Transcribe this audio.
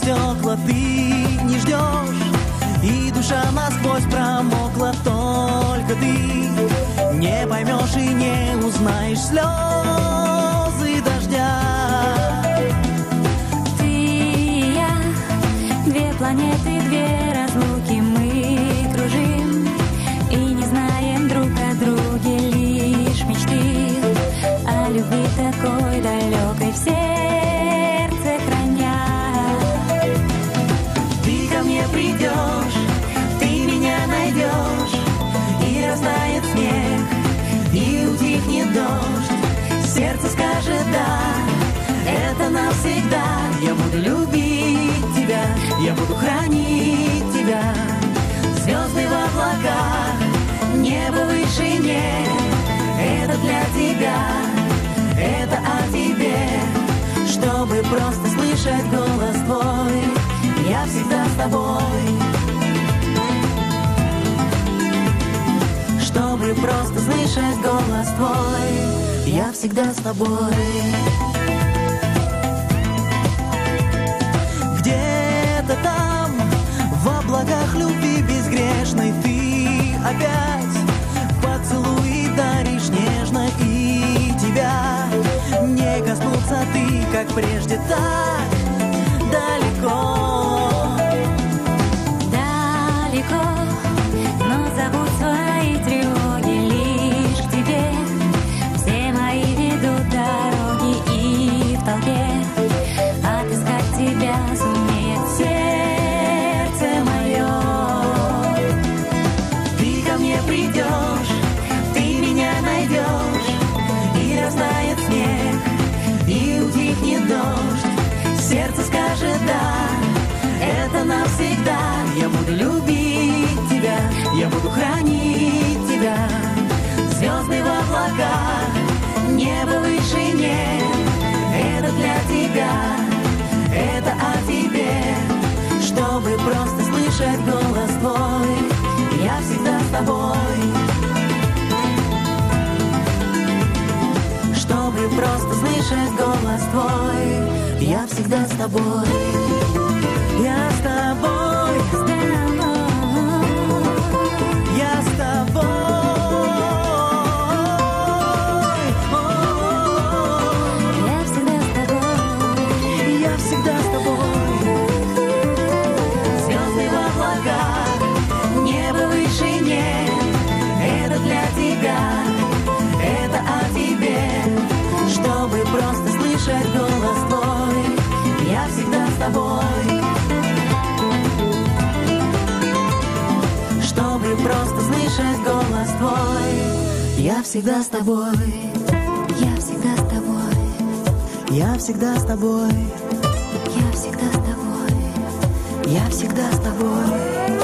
стекла ты не ждешь И душа насквозь промокла только ты. Не поймешь и не узнаешь слезы дождя. Ты и я, две планеты, две растает снег, и утихнет дождь. Сердце скажет да, это навсегда Я буду любить тебя, я буду хранить тебя. Звезды в облаках, небо выше нет Это для тебя, это о тебе. Чтобы просто слышать голос твой Я всегда Чтобы просто слышать голос твой. Я всегда с тобой. Где-то там, в облаках любви безгрешной Ты опять поцелуи даришь нежно И тебя не коснуться ты, как прежде, так Я буду любить тебя, я буду хранить тебя. Звезды в облаках, небо выше нет Это для тебя, это о тебе. Чтобы просто слышать голос твой Я всегда с тобой. Чтобы просто слышать голос твой Я всегда с тобой. Я с тобой слышать голос твой. Я всегда с тобой. Чтобы просто слышать голос твой. Я всегда с тобой. Я всегда с тобой. Я всегда с тобой. Я всегда с тобой. Я всегда с тобой